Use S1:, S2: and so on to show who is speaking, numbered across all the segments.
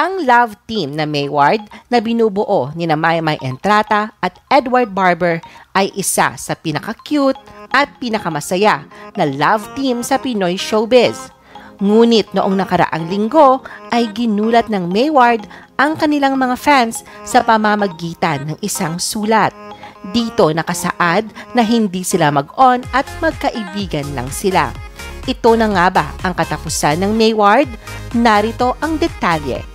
S1: Ang love team na Mayward na binubuo ni na Maymay Entrata at Edward Barber ay isa sa pinaka-cute at pinakamasaya na love team sa Pinoy showbiz. Ngunit noong nakaraang linggo ay ginulat ng Mayward ang kanilang mga fans sa pamamagitan ng isang sulat. Dito nakasaad na hindi sila mag-on at magkaibigan lang sila. Ito na nga ba ang katapusan ng Mayward? Narito ang detalye.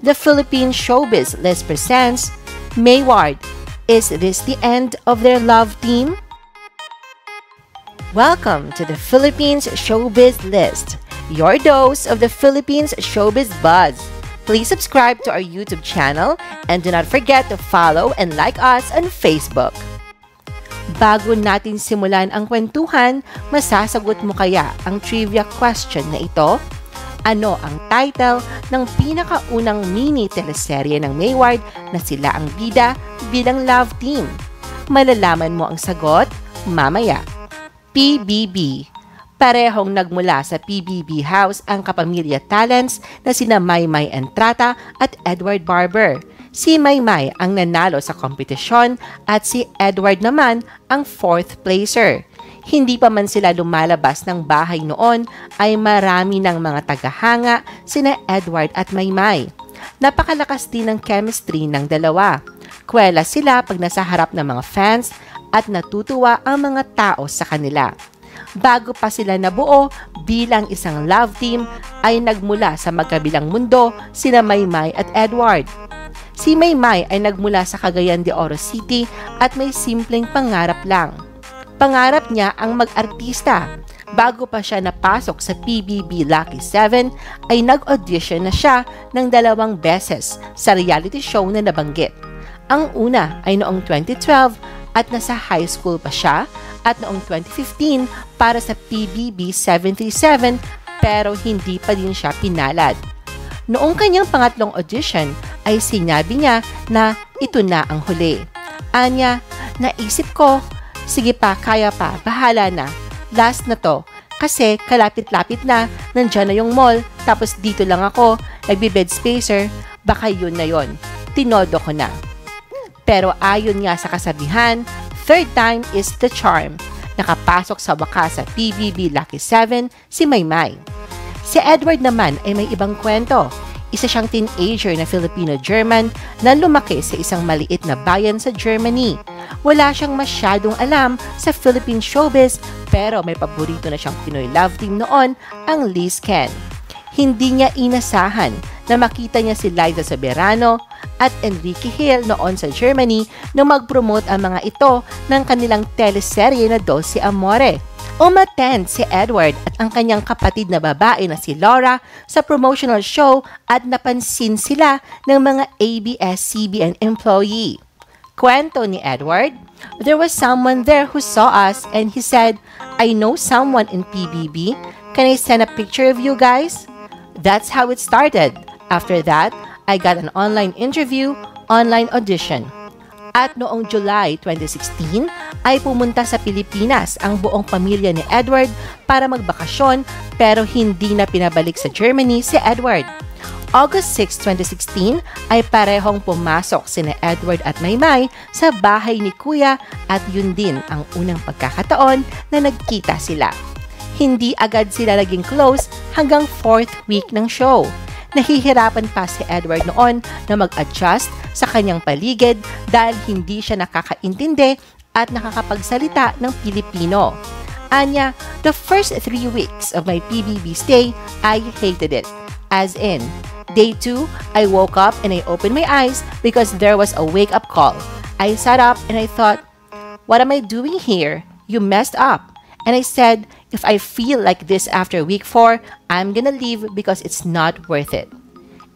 S1: The Philippine Showbiz List presents Mayward. Is this the end of their love team? Welcome to the Philippines Showbiz List, your dose of the Philippines Showbiz Buzz. Please subscribe to our YouTube channel and do not forget to follow and like us on Facebook. Bago natin simulan ang kwentuhan, masasagot mo kaya ang trivia question na ito? Ano ang title ng pinakaunang mini teleserye ng Mayward na sila ang bida bilang love team. Malalaman mo ang sagot mamaya. PBB Parehong nagmula sa PBB House ang kapamilya talents na sina Maymay Entrata at Edward Barber. Si Maymay ang nanalo sa kompetisyon at si Edward naman ang fourth placer hindi pa man sila lumalabas ng bahay noon ay marami ng mga tagahanga sina Edward at Maymay. Napakalakas din ng chemistry ng dalawa. Kwela sila pag nasa harap ng mga fans at natutuwa ang mga tao sa kanila. Bago pa sila nabuo bilang isang love team ay nagmula sa magkabilang mundo sina Maymay at Edward. Si Maymay ay nagmula sa Cagayan de Oro City at may simpleng pangarap lang Pangarap niya ang mag-artista. Bago pa siya napasok sa PBB Lucky 7, ay nag-audition na siya ng dalawang beses sa reality show na nabanggit. Ang una ay noong 2012 at nasa high school pa siya at noong 2015 para sa PBB 737 pero hindi pa din siya pinalad. Noong kanyang pangatlong audition ay sinabi niya na ito na ang huli. Anya, naisip ko Sige pa, kaya pa, bahala na. Last na to. Kasi kalapit-lapit na, nandyan na yung mall, tapos dito lang ako, nagbe-bed spacer, baka yun na yon. Tinodo ko na. Pero ayon nga sa kasabihan, third time is the charm. Nakapasok sa wakas sa PBB Lucky 7 si Maymay. Si Edward naman ay may ibang kwento. Isa siyang teenager na Filipino-German na lumaki sa isang maliit na bayan sa Germany wala siyang masyadong alam sa Philippine showbiz pero may paborito na siyang Pinoy love team noon, ang Liz Ken. Hindi niya inasahan na makita niya si Liza Soberano at Enrique Hill noon sa Germany nung mag-promote ang mga ito ng kanilang teleserye na Dulce Amore. Umattend si Edward at ang kanyang kapatid na babae na si Laura sa promotional show at napansin sila ng mga ABS-CBN employee. Kwento ni Edward, there was someone there who saw us and he said, I know someone in PBB. Can I send a picture of you guys? That's how it started. After that, I got an online interview, online audition. At noong July 2016 ay pumunta sa Pilipinas ang buong pamilya ni Edward para magbakasyon pero hindi na pinabalik sa Germany si Edward. August 6, 2016 ay parehong pumasok sina Edward at Maymay sa bahay ni Kuya at yun din ang unang pagkakataon na nagkita sila. Hindi agad sila naging close hanggang 4th week ng show. Nahihirapan pa si Edward noon na mag-adjust sa kanyang paligid dahil hindi siya nakakaintindi at nakakapagsalita ng Pilipino. Anya, the first three weeks of my PBB stay, I hated it. As in, Day 2, I woke up and I opened my eyes because there was a wake up call. I sat up and I thought, What am I doing here? You messed up. And I said, If I feel like this after week 4, I'm gonna leave because it's not worth it.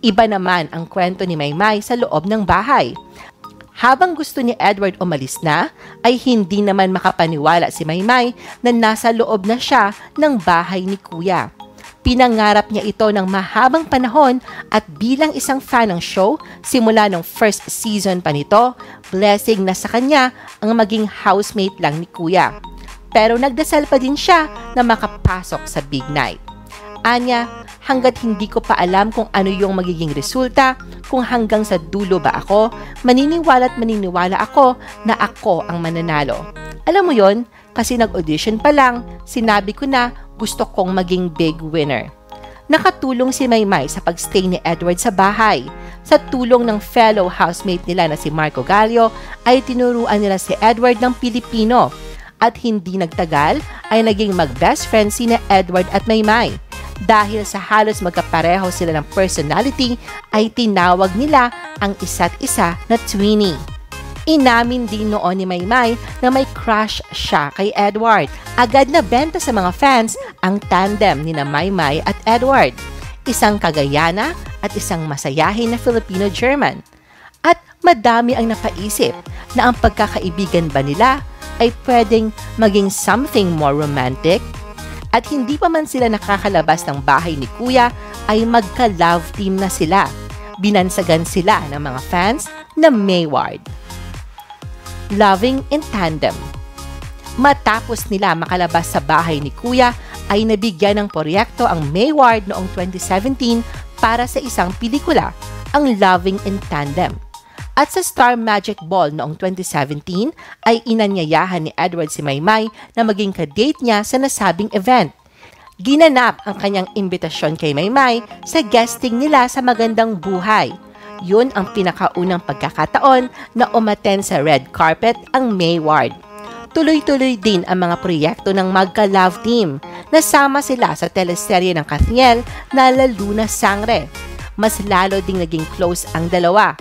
S1: Iba naman ang kwento ni Maymay sa loob ng bahay. Habang gusto ni Edward umalis na, ay hindi naman makapaniwala si Maymay na nasa loob na siya ng bahay ni Kuya. Pinangarap niya ito ng mahabang panahon at bilang isang fan ng show, simula ng first season pa nito, blessing na sa kanya ang maging housemate lang ni Kuya. Pero nagdasal pa din siya na makapasok sa big night. Anya, hanggat hindi ko pa alam kung ano yung magiging resulta, kung hanggang sa dulo ba ako, maniniwala at maniniwala ako na ako ang mananalo. Alam mo yon kasi nag-audition pa lang, sinabi ko na gusto kong maging big winner. Nakatulong si Maymay sa pagstay ni Edward sa bahay. Sa tulong ng fellow housemate nila na si Marco Gallio, ay tinuruan nila si Edward ng Pilipino. At hindi nagtagal, ay naging mag-best friend si na Edward at Maymay. Dahil sa halos magkapareho sila ng personality, ay tinawag nila ang isa't isa na Twinnie. Inamin din noon ni Maymay na may crush siya kay Edward. Agad na benta sa mga fans ang tandem ni na Maymay at Edward. Isang kagayana at isang masayahin na Filipino-German. At madami ang napaisip na ang pagkakaibigan ba nila ay pwedeng maging something more romantic? At hindi pa man sila nakakalabas ng bahay ni Kuya ay magka-love team na sila. Binansagan sila ng mga fans na Mayward loving in tandem. Matapos nila makalabas sa bahay ni Kuya, ay nabigyan ng proyekto ang Mayward noong 2017 para sa isang pelikula, ang Loving in Tandem. At sa Star Magic Ball noong 2017 ay inanyayahan ni Edward si Maymay na maging kadate niya sa nasabing event. Ginanap ang kanyang imbitasyon kay Maymay sa guesting nila sa Magandang Buhay – yun ang pinakaunang pagkakataon na umaten sa red carpet ang Mayward. Tuloy-tuloy din ang mga proyekto ng magka-love team. Nasama sila sa teleserye ng Katniel na La Luna Sangre. Mas lalo ding naging close ang dalawa.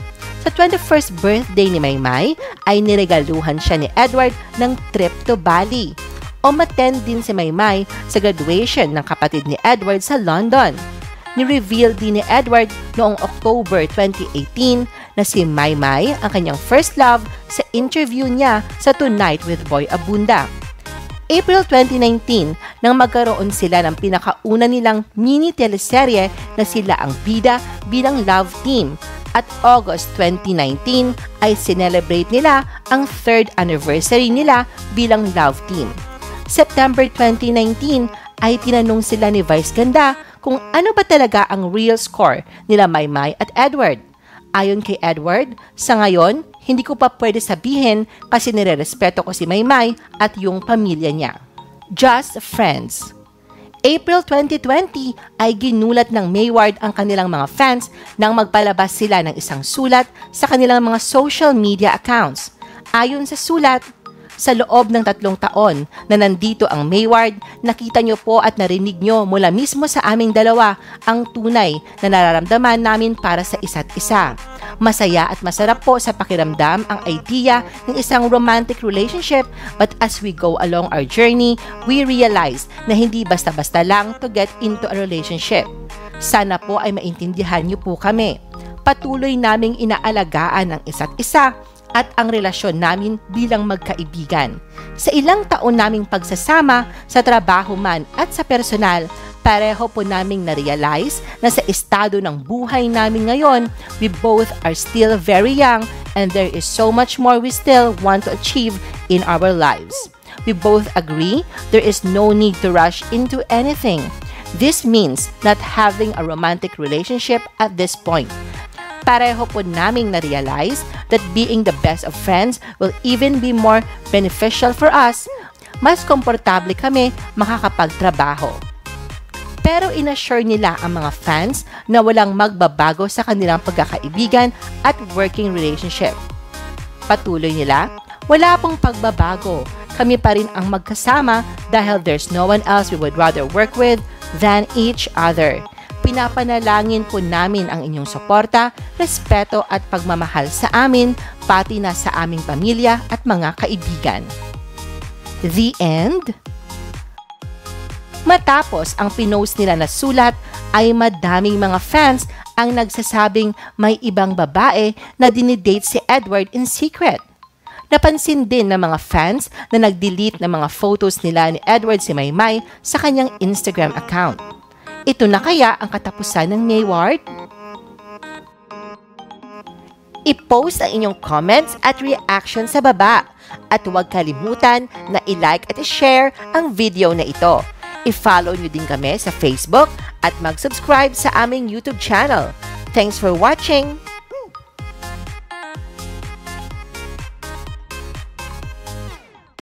S1: Sa 21st birthday ni Maymay ay niregaluhan siya ni Edward ng trip to Bali. Umaten din si Maymay sa graduation ng kapatid ni Edward sa London ni-reveal din ni Edward noong October 2018 na si Maymay ang kanyang first love sa interview niya sa Tonight with Boy Abunda. April 2019 nang magkaroon sila ng pinakauna nilang mini teleserye na sila ang bida bilang love team at August 2019 ay sinelebrate nila ang third anniversary nila bilang love team. September 2019 ay tinanong sila ni Vice Ganda kung ano ba talaga ang real score nila Maymay at Edward. Ayon kay Edward, sa ngayon, hindi ko pa pwede sabihin kasi nirerespeto ko si Maymay at yung pamilya niya. Just Friends April 2020 ay ginulat ng Mayward ang kanilang mga fans nang magpalabas sila ng isang sulat sa kanilang mga social media accounts. Ayon sa sulat, sa loob ng tatlong taon na nandito ang Mayward, nakita nyo po at narinig nyo mula mismo sa aming dalawa ang tunay na nararamdaman namin para sa isa't isa. Masaya at masarap po sa pakiramdam ang idea ng isang romantic relationship but as we go along our journey, we realize na hindi basta-basta lang to get into a relationship. Sana po ay maintindihan niyo po kami. Patuloy naming inaalagaan ang isa't isa at ang relasyon namin bilang magkaibigan. Sa ilang taon naming pagsasama sa trabaho man at sa personal, pareho po naming na-realize na sa estado ng buhay namin ngayon, we both are still very young and there is so much more we still want to achieve in our lives. We both agree there is no need to rush into anything. This means not having a romantic relationship at this point pareho po naming na-realize that being the best of friends will even be more beneficial for us. Mas komportable kami makakapagtrabaho. Pero inassure nila ang mga fans na walang magbabago sa kanilang pagkakaibigan at working relationship. Patuloy nila, wala pong pagbabago. Kami pa rin ang magkasama dahil there's no one else we would rather work with than each other. Pinapanalangin po namin ang inyong suporta, respeto at pagmamahal sa amin, pati na sa aming pamilya at mga kaibigan. The End? Matapos ang pinost nila na sulat, ay madaming mga fans ang nagsasabing may ibang babae na dinidate si Edward in secret. Napansin din ng mga fans na nag-delete ng mga photos nila ni Edward si Maymay sa kanyang Instagram account. Ito na kaya ang katapusan ng Mayward? I-post ang inyong comments at reaction sa baba. At huwag kalimutan na i-like at i-share ang video na ito. I-follow nyo din kami sa Facebook at mag-subscribe sa aming YouTube channel. Thanks for watching!